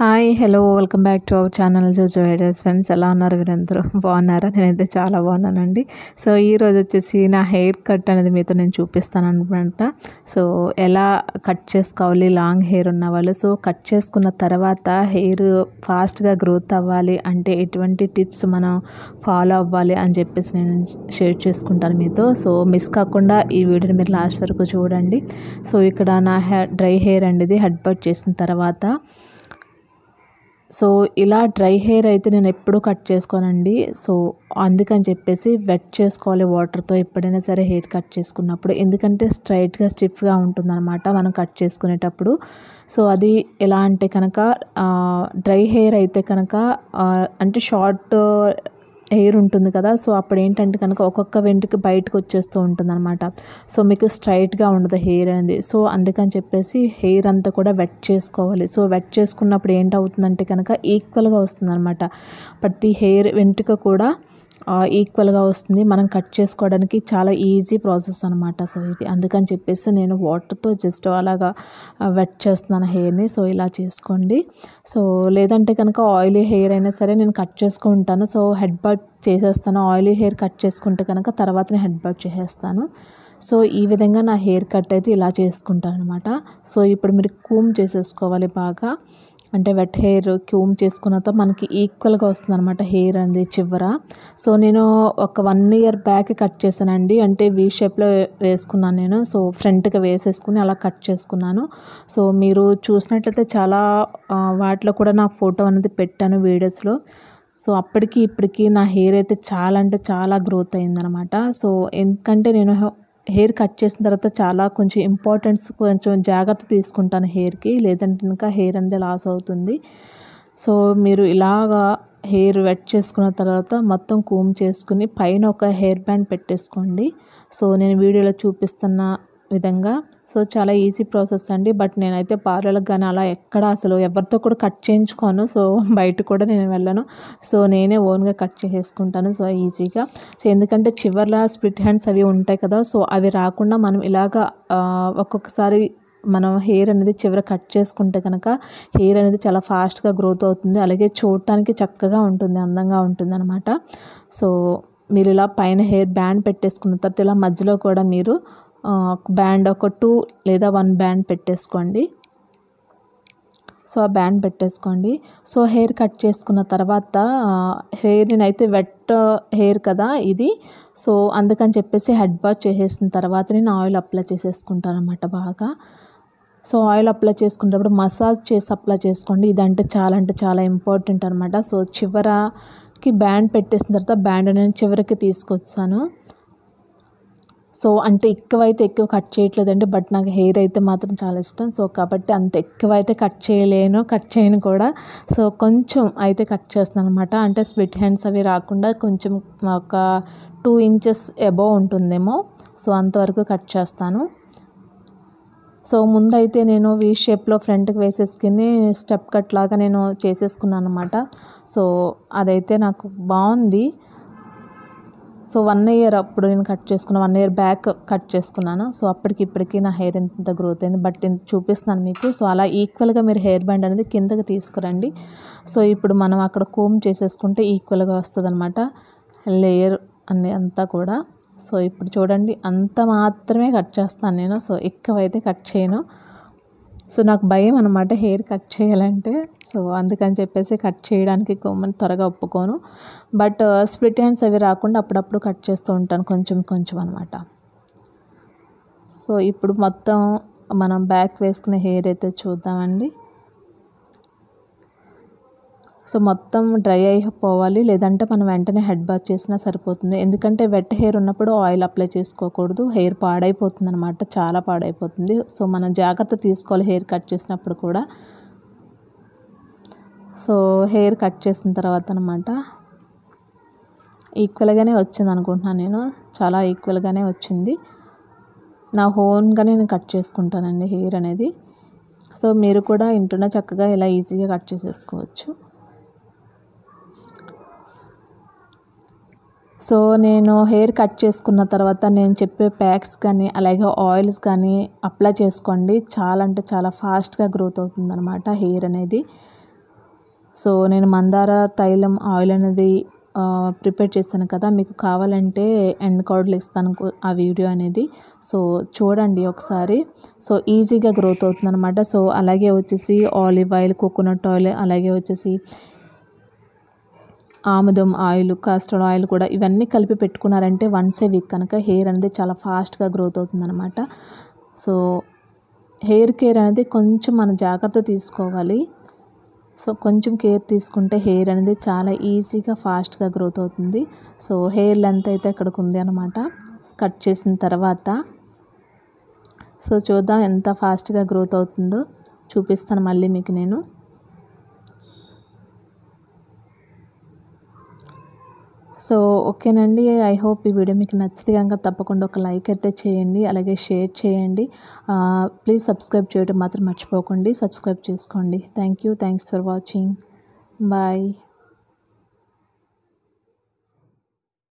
Hi hello welcome back to our channel Jojo Headers friends. ఎలా ఉన్నారు మీరందరూ? బాగున్నారా? నేనైతే చాలా బాగున్నానండి. సో ఈ రోజు వచ్చేసి నా హెయిర్ కట్ అనేది మీతో నేను చూపిస్తాను అనమాట సో ఎలా కట్ చేసుకోవాలి? లాంగ్ హెయిర్ ఉన్న వాళ్ళు. సో కట్ చేసుకున్న తర్వాత హెయిర్ ఫాస్ట్గా గ్రోత్ అవ్వాలి అంటే ఎటువంటి టిప్స్ మనం ఫాలో అవ్వాలి అని చెప్పేసి నేను షేర్ చేసుకుంటాను మీతో. సో మిస్ కాకుండా ఈ వీడియోని మీరు లాస్ట్ వరకు చూడండి. సో ఇక్కడ నా డ్రై హెయిర్ అండి ఇది హెడ్ బట్ చేసిన తర్వాత సో ఇలా డ్రై హెయిర్ అయితే నేను ఎప్పుడూ కట్ చేసుకోనండి. సో అందుకని చెప్పేసి వెట్ చేసుకోవాలి వాటర్తో ఎప్పుడైనా సరే హెయిర్ కట్ చేసుకున్నప్పుడు. ఎందుకంటే స్ట్రైట్గా స్టిఫ్గా ఉంటుందన్నమాట మనం కట్ చేసుకునేటప్పుడు. సో అది ఎలా అంటే కనుక డ్రై హెయిర్ అయితే కనుక అంటే షార్ట్ హెయిర్ ఉంటుంది కదా సో అప్పుడు ఏంటంటే కనుక ఒక్కొక్క వెంట్రుక బయటకు వచ్చేస్తూ ఉంటుంది అనమాట సో మీకు స్ట్రైట్గా ఉండదు హెయిర్ అనేది. సో అందుకని చెప్పేసి హెయిర్ అంతా కూడా వెట్ చేసుకోవాలి. సో వెట్ చేసుకున్నప్పుడు ఏంటవుతుందంటే కనుక ఈక్వల్గా వస్తుంది అనమాట ప్రతి హెయిర్ వెంట్రుక కూడా ఈక్వల్గా వస్తుంది. మనం కట్ చేసుకోవడానికి చాలా ఈజీ ప్రాసెస్ అనమాట సో ఇది అందుకని చెప్పేసి నేను వాటర్తో జస్ట్ అలాగా వెట్ చేస్తున్నాను హెయిర్ని సో ఇలా చేసుకోండి. సో లేదంటే కనుక ఆయిలీ హెయిర్ అయినా సరే నేను కట్ చేసుకుంటాను సో హెడ్ బట్ చేసేస్తాను. ఆయిలీ హెయిర్ కట్ చేసుకుంటే కనుక తర్వాత నేను హెడ్ బట్ చేసేస్తాను. సో ఈ విధంగా నా హెయిర్ కట్ అయితే ఇలా చేసుకుంటాను అనమాట సో ఇప్పుడు మీరు కూమ్ చేసేసుకోవాలి బాగా. అంటే వెట్ హెయిర్ క్యూమ్ చేసుకున్న తర్వాత మనకి ఈక్వల్గా వస్తుంది అనమాట హెయిర్ అనేది చివర. సో నేను ఒక వన్ ఇయర్ బ్యాక్ కట్ చేశానండి. అంటే వీ షేప్లో వేసుకున్నాను నేను. సో ఫ్రంట్గా వేసేసుకుని అలా కట్ చేసుకున్నాను. సో మీరు చూసినట్లయితే చాలా వాటిలో కూడా నా ఫోటో అనేది పెట్టాను వీడియోస్లో సో అప్పటికి ఇప్పటికి నా హెయిర్ అయితే చాలా అంటే చాలా గ్రోత్ అయిందనమాట సో ఎందుకంటే నేను హెయిర్ కట్ చేసిన తర్వాత చాలా కొంచెం ఇంపార్టెన్స్ కొంచెం జాగ్రత్త తీసుకుంటాను హెయిర్కి. లేదంటే ఇంకా హెయిర్ అనేది లాస్ అవుతుంది. సో మీరు ఇలాగా హెయిర్ వెట్ చేసుకున్న తర్వాత మొత్తం కూమ్ చేసుకుని పైన ఒక హెయిర్ బ్యాండ్ పెట్టేసుకోండి. సో నేను వీడియోలో చూపిస్తున్న విధంగా. సో చాలా ఈజీ ప్రాసెస్ అండి. బట్ నేనైతే పార్లర్కి కానీ అలా ఎక్కడ అసలు ఎవరితో కూడా కట్ చేయించుకోను. సో బయట కూడా నేను వెళ్ళను. సో నేనే ఓన్గా కట్ చేసేసుకుంటాను. సో ఈజీగా. సో ఎందుకంటే చివరిలో స్ప్లిట్ హ్యాండ్స్ అవి ఉంటాయి కదా. సో అవి రాకుండా మనం ఇలాగా ఒక్కొక్కసారి మనం హెయిర్ అనేది చివర కట్ చేసుకుంటే కనుక హెయిర్ అనేది చాలా ఫాస్ట్గా గ్రోత్ అవుతుంది. అలాగే చూడటానికి చక్కగా ఉంటుంది. అందంగా ఉంటుంది అనమాట సో మీరు ఇలా పైన హెయిర్ బ్యాండ్ పెట్టేసుకున్న తర్వాత ఇలా మధ్యలో కూడా మీరు బ్యాండ్ ఒక టూ లేదా వన్ బ్యాండ్ పెట్టేసుకోండి. సో ఆ బ్యాండ్ పెట్టేసుకోండి. సో హెయిర్ కట్ చేసుకున్న తర్వాత హెయిర్ నేనైతే వెట్ హెయిర్ కదా ఇది. సో అందుకని చెప్పేసి హెడ్ బాత్ చేసేసిన తర్వాత నేను ఆయిల్ అప్లై చేసేసుకుంటాను అనమాట బాగా. సో ఆయిల్ అప్లై చేసుకునేటప్పుడు మసాజ్ చేసి అప్లై చేసుకోండి. ఇదంటే చాలా అంటే చాలా ఇంపార్టెంట్ అనమాట సో చివరకి బ్యాండ్ పెట్టేసిన తర్వాత బ్యాండ్ నేను చివరికి తీసుకొచ్చాను. సో అంటే ఎక్కువైతే ఎక్కువ కట్ చేయట్లేదండి. బట్ నాకు హెయిర్ అయితే మాత్రం చాలా ఇష్టం. సో కాబట్టి అంత ఎక్కువ అయితే కట్ చేయలేను. కట్ చేయను కూడా. సో కొంచెం అయితే కట్ చేస్తాను అనమాట అంటే స్ప్లిట్ హ్యాండ్స్ అవి రాకుండా కొంచెం ఒక టూ ఇంచెస్ అబోవ్ ఉంటుందేమో. సో అంతవరకు కట్ చేస్తాను. సో ముందైతే నేను వీ షేప్లో ఫ్రంట్కి వేసేసుకుని స్టెప్ కట్ లాగా నేను చేసేసుకున్నాను అనమాట సో అదైతే నాకు బాగుంది. సో వన్ ఇయర్ అప్పుడు నేను కట్ చేసుకున్న వన్ ఇయర్ బ్యాక్ కట్ చేసుకున్నాను. సో అప్పటికి ఇప్పటికి నా హెయిర్ ఎంత గ్రోత్ అయింది బట్ చూపిస్తాను చూపిస్తున్నాను మీకు. సో అలా ఈక్వల్గా మీరు హెయిర్ బ్యాండ్ అనేది కిందకి తీసుకురండి. సో ఇప్పుడు మనం అక్కడ కోమ్ చేసేసుకుంటే ఈక్వల్గా వస్తుంది అనమాట లేయర్ అనే అంతా కూడా. సో ఇప్పుడు చూడండి అంత మాత్రమే కట్ చేస్తాను నేను. సో ఎక్కువైతే కట్ చేయను. సో నాకు భయం అనమాట హెయిర్ కట్ చేయాలంటే. సో అందుకని చెప్పేసి కట్ చేయడానికి కొమ్మని త్వరగా ఒప్పుకోను. బట్ uh, స్ప్లిట్ హ్యాండ్స్ అవి రాకుండా అప్పుడప్పుడు కట్ చేస్తూ ఉంటాను కొంచెం కొంచెం అనమాట సో ఇప్పుడు మొత్తం మనం బ్యాక్ వేసుకునే హెయిర్ అయితే చూద్దామండి. సో మొత్తం డ్రై అయిపోవాలి. లేదంటే మనం వెంటనే హెడ్ బాత్ చేసినా సరిపోతుంది. ఎందుకంటే వెట్ హెయిర్ ఉన్నప్పుడు ఆయిల్ అప్లై చేసుకోకూడదు. హెయిర్ పాడైపోతుంది అనమాట చాలా పాడైపోతుంది. సో మనం జాగ్రత్త తీసుకోవాలి హెయిర్ కట్ చేసినప్పుడు కూడా. సో హెయిర్ కట్ చేసిన తర్వాత అనమాట ఈక్వల్గానే వచ్చింది అనుకుంటున్నాను నేను. చాలా ఈక్వల్గానే వచ్చింది. నా ఓన్గా నేను కట్ చేసుకుంటానండి హెయిర్ అనేది. సో మీరు కూడా ఇంటున్న చక్కగా ఇలా ఈజీగా కట్ చేసేసుకోవచ్చు. సో నేను హెయిర్ కట్ చేసుకున్న తర్వాత నేను చెప్పే ప్యాక్స్ కానీ అలాగే ఆయిల్స్ కానీ అప్లై చేసుకోండి. చాలా అంటే చాలా ఫాస్ట్గా గ్రోత్ అవుతుంది అనమాట హెయిర్ అనేది. సో నేను మందార తైలం ఆయిల్ అనేది ప్రిపేర్ చేస్తాను కదా. మీకు కావాలంటే ఎండ్ కార్డులు ఇస్తాను ఆ వీడియో అనేది. సో చూడండి ఒకసారి. సో ఈజీగా గ్రోత్ అవుతుంది అనమాట సో అలాగే వచ్చేసి ఆలివ్ ఆయిల్ కోకోనట్ ఆయిల్ అలాగే వచ్చేసి ఆముదం ఆయిల్ కాస్టర్ ఆయిల్ కూడా ఇవన్నీ కలిపి పెట్టుకున్నారంటే వన్స్ ఏ వీక్ కనుక హెయిర్ అనేది చాలా ఫాస్ట్గా గ్రోత్ అవుతుంది అనమాట సో హెయిర్ కేర్ అనేది కొంచెం మనం జాగ్రత్త తీసుకోవాలి. సో కొంచెం కేర్ తీసుకుంటే హెయిర్ అనేది చాలా ఈజీగా ఫాస్ట్గా గ్రోత్ అవుతుంది. సో హెయిర్ లెంత్ అయితే ఇక్కడికి ఉంది అనమాట కట్ చేసిన తర్వాత సో చూద్దాం ఎంత ఫాస్ట్గా గ్రోత్ అవుతుందో. చూపిస్తాను మళ్ళీ మీకు నేను. సో ఓకేనండి. ఐ హోప్ ఈ వీడియో మీకు నచ్చితే కనుక తప్పకుండా ఒక లైక్ అయితే చేయండి. అలాగే షేర్ చేయండి. ప్లీజ్ సబ్స్క్రైబ్ చేయడం మాత్రం మర్చిపోకండి. సబ్స్క్రైబ్ చేసుకోండి. Thank you. Thanks for watching. Bye.